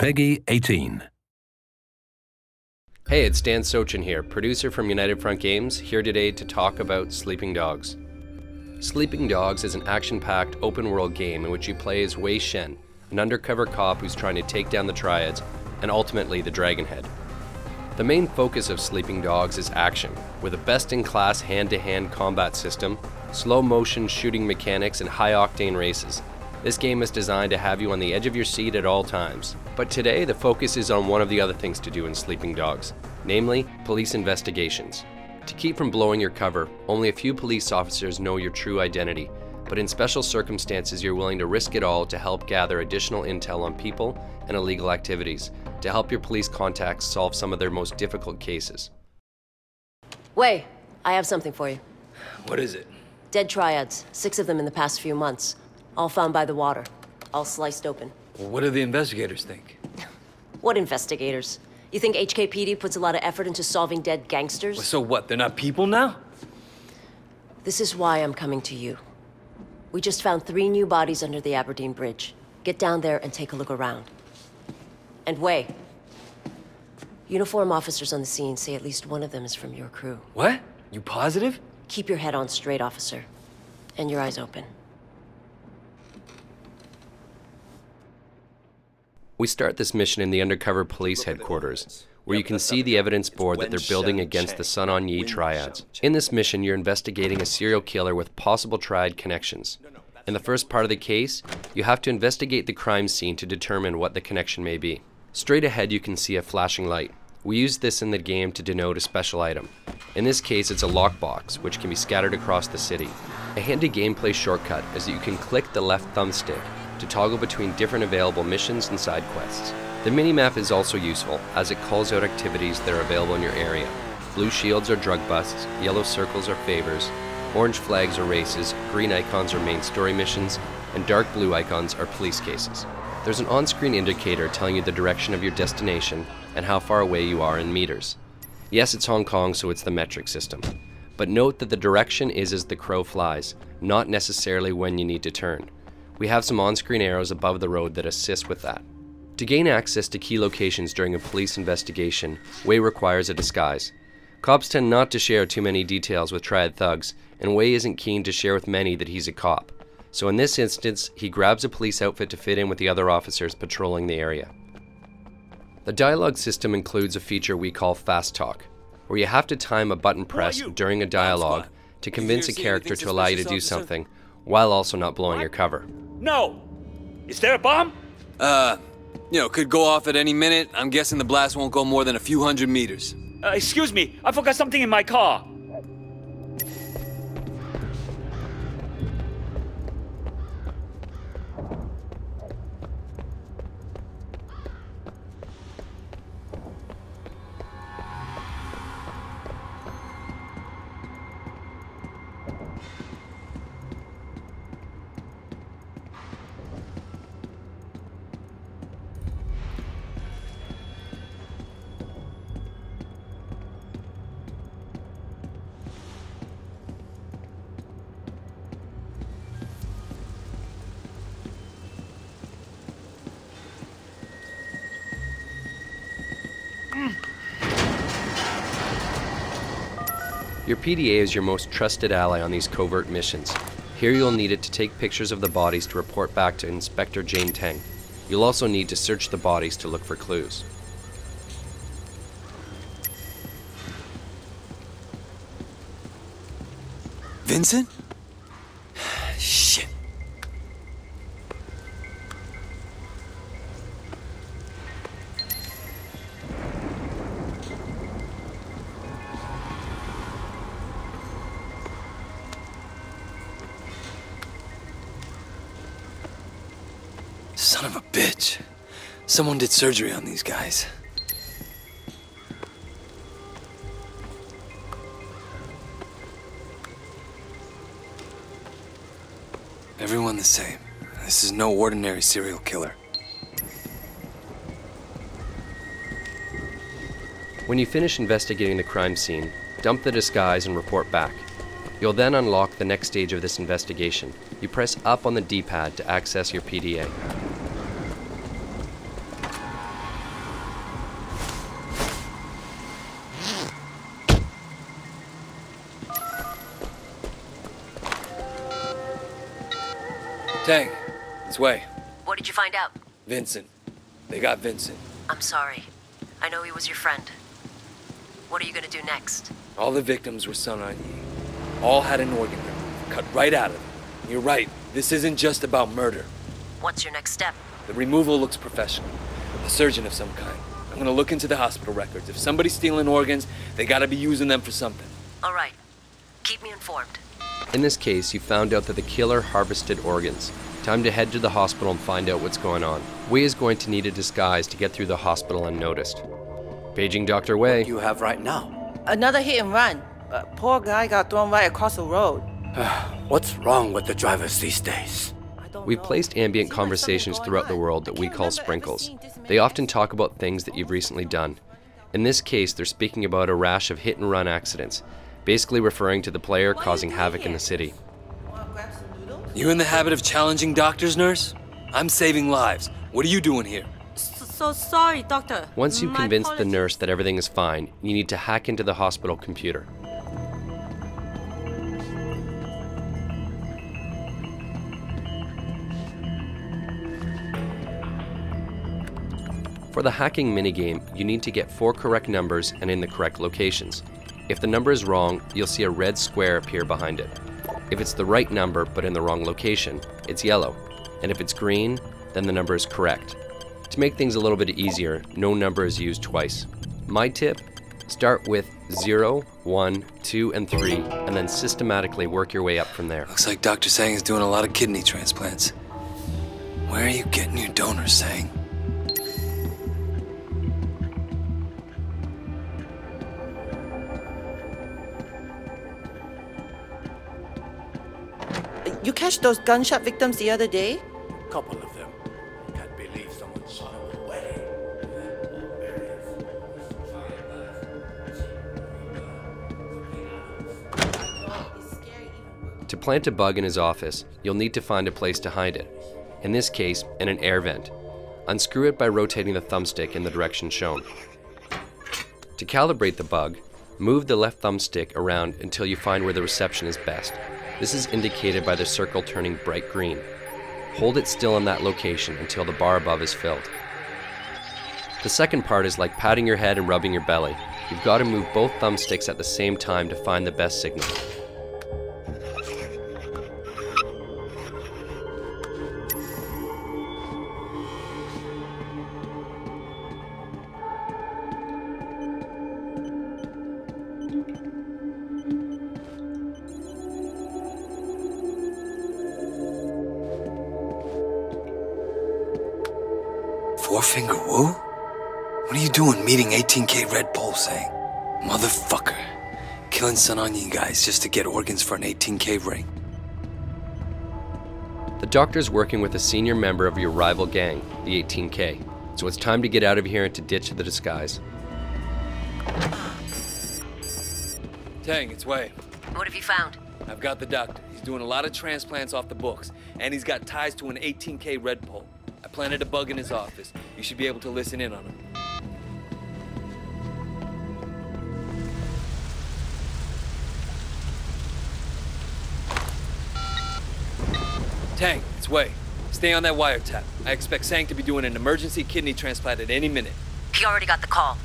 PEGI 18. Hey, it's Dan Sochan here, producer from United Front Games, here today to talk about Sleeping Dogs. Sleeping Dogs is an action packed open world game in which you play as Wei Shen, an undercover cop who's trying to take down the Triads and ultimately the Dragonhead. The main focus of Sleeping Dogs is action, with a best in class hand to hand combat system, slow motion shooting mechanics, and high octane races. This game is designed to have you on the edge of your seat at all times. But today, the focus is on one of the other things to do in Sleeping Dogs, namely, police investigations. To keep from blowing your cover, only a few police officers know your true identity, but in special circumstances, you're willing to risk it all to help gather additional intel on people and illegal activities, to help your police contacts solve some of their most difficult cases. Wei, I have something for you. What is it? Dead triads, six of them in the past few months. All found by the water. All sliced open. Well, what do the investigators think? What investigators? You think HKPD puts a lot of effort into solving dead gangsters? Well, so what? They're not people now? This is why I'm coming to you. We just found three new bodies under the Aberdeen Bridge. Get down there and take a look around. And Wei. Uniform officers on the scene say at least one of them is from your crew. What? You positive? Keep your head on straight, officer. And your eyes open. We start this mission in the undercover police headquarters, where you can see the evidence board that they're building against the Sun On Yee triads. In this mission, you're investigating a serial killer with possible triad connections. In the first part of the case, you have to investigate the crime scene to determine what the connection may be. Straight ahead, you can see a flashing light. We use this in the game to denote a special item. In this case, it's a lockbox, which can be scattered across the city. A handy gameplay shortcut is that you can click the left thumbstick to toggle between different available missions and side quests. The minimap is also useful as it calls out activities that are available in your area. Blue shields are drug busts, yellow circles are favors, orange flags are races, green icons are main story missions, and dark blue icons are police cases. There's an on-screen indicator telling you the direction of your destination and how far away you are in meters. Yes, it's Hong Kong, so it's the metric system. But note that the direction is as the crow flies, not necessarily when you need to turn. We have some on-screen arrows above the road that assist with that. To gain access to key locations during a police investigation, Wei requires a disguise. Cops tend not to share too many details with triad thugs, and Wei isn't keen to share with many that he's a cop. So in this instance, he grabs a police outfit to fit in with the other officers patrolling the area. The dialogue system includes a feature we call Fast Talk, where you have to time a button press during a dialogue to convince a character to allow you to do something, while also not blowing your cover. No! Is there a bomb? Uh, you know, could go off at any minute. I'm guessing the blast won't go more than a few hundred meters. Uh, excuse me, I forgot something in my car. Your PDA is your most trusted ally on these covert missions. Here you'll need it to take pictures of the bodies to report back to Inspector Jane Teng. You'll also need to search the bodies to look for clues. Vincent? Son of a bitch. Someone did surgery on these guys. Everyone the same. This is no ordinary serial killer. When you finish investigating the crime scene, dump the disguise and report back. You'll then unlock the next stage of this investigation. You press up on the D-pad to access your PDA. Tang, it's Wei. What did you find out? Vincent. They got Vincent. I'm sorry. I know he was your friend. What are you gonna do next? All the victims were Sun On Yee. All had an organ removed, cut right out of them. You're right, this isn't just about murder. What's your next step? The removal looks professional. A surgeon of some kind. I'm gonna look into the hospital records. If somebody's stealing organs, they gotta be using them for something. All right. Keep me informed. In this case, you found out that the killer harvested organs. Time to head to the hospital and find out what's going on. Wei is going to need a disguise to get through the hospital unnoticed. Paging Dr. Wei. you have right now? Another hit and run. Uh, poor guy got thrown right across the road. What's wrong with the drivers these days? We've placed ambient Seems like conversations something throughout the world that we call sprinkles. They often talk about things that you've recently done. In this case, they're speaking about a rash of hit and run accidents, basically referring to the player What causing doing havoc in the city. Wanna grab some noodles? You in the habit of challenging doctors, nurse? I'm saving lives. What are you doing here? So, so sorry, doctor. Once you've My convinced the nurse that everything is fine, you need to hack into the hospital computer. For the hacking minigame, you need to get four correct numbers and in the correct locations. If the number is wrong, you'll see a red square appear behind it. If it's the right number but in the wrong location, it's yellow. And if it's green, then the number is correct. To make things a little bit easier, no number is used twice. My tip start with 0, 1, 2, and 3, and then systematically work your way up from there. Looks like Dr. Sang is doing a lot of kidney transplants. Where are you getting your donors, Sang? You catch those gunshot victims the other day? Couple of them. Can't believe someone shot him away. To plant a bug in his office, you'll need to find a place to hide it. In this case, in an air vent. Unscrew it by rotating the thumbstick in the direction shown. To calibrate the bug, move the left thumbstick around until you find where the reception is best. This is indicated by the circle turning bright green. Hold it still in that location until the bar above is filled. The second part is like patting your head and rubbing your belly. You've got to move both thumbsticks at the same time to find the best signal. Finger Woo? What are you doing meeting 18K Red Pole saying? Motherfucker. Killing Sun On Yee guys just to get organs for an 18K ring. The doctor's working with a senior member of your rival gang, the 18K, so it's time to get out of here and to ditch the disguise. Tang, it's Wei. What have you found? I've got the doctor. He's doing a lot of transplants off the books, and he's got ties to an 18K Red Pole. Planted a bug in his office. You should be able to listen in on him. Tang, it's Wei. Stay on that wiretap. I expect Sang to be doing an emergency kidney transplant at any minute. He already got the call.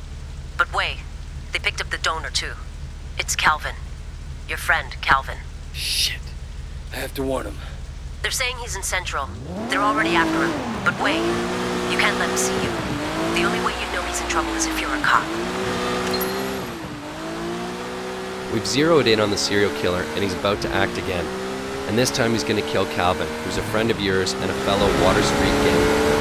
But wait, they picked up the donor too. It's Calvin. Your friend, Calvin. Shit. I have to warn him. They're saying he's in Central. They're already after him. But wait, you can't let him see you. The only way you know he's in trouble is if you're a cop. We've zeroed in on the serial killer and he's about to act again. And this time he's going to kill Calvin, who's a friend of yours and a fellow Water Street gang member.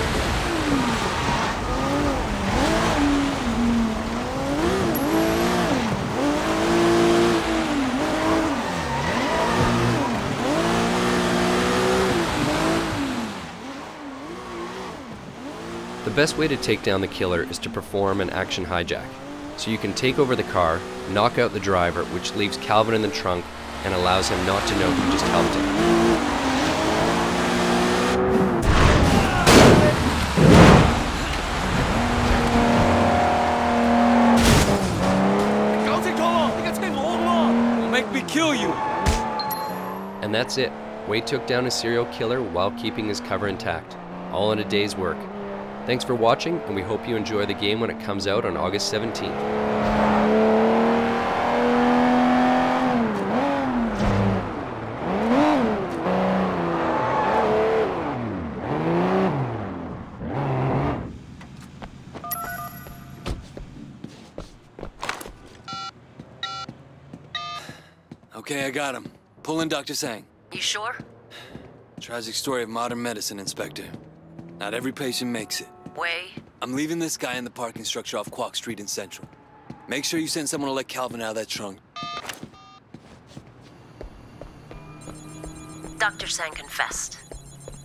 The best way to take down the killer is to perform an action hijack. So you can take over the car, knock out the driver, which leaves Calvin in the trunk and allows him not to know who just helped him. Make me kill you! And that's it. Wade took down a serial killer while keeping his cover intact, all in a day's work. Thanks for watching, and we hope you enjoy the game when it comes out on August 17th. Okay, I got him. Pull in Dr. Sang. You sure? Tragic story of modern medicine, Inspector. Not every patient makes it. Way. I'm leaving this guy in the parking structure off Quock Street in Central. Make sure you send someone to let Calvin out of that trunk. Dr. Sang confessed.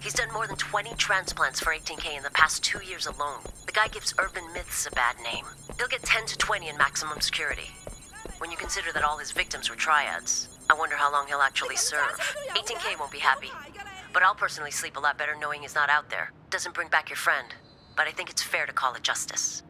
He's done more than 20 transplants for 18K in the past two years alone. The guy gives urban myths a bad name. He'll get 10 to 20 in maximum security. When you consider that all his victims were triads, I wonder how long he'll actually serve. 18K won't be happy. But I'll personally sleep a lot better knowing he's not out there. Doesn't bring back your friend. But I think it's fair to call it justice.